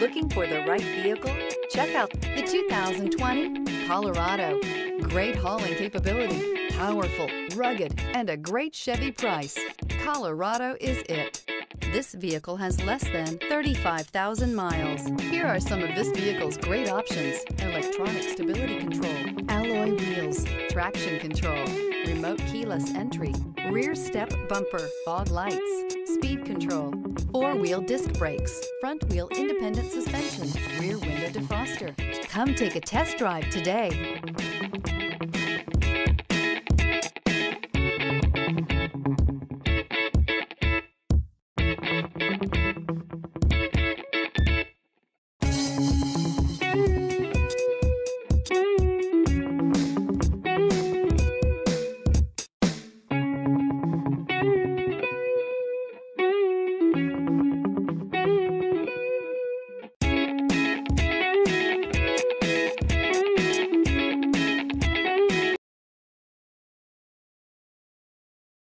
Looking for the right vehicle? Check out the 2020 Colorado. Great hauling capability, powerful, rugged, and a great Chevy price. Colorado is it. This vehicle has less than 35,000 miles. Here are some of this vehicle's great options. Electronic stability control, traction control, remote keyless entry, rear step bumper, fog lights, speed control, four-wheel disc brakes, front wheel independent suspension, rear window defroster. Come take a test drive today.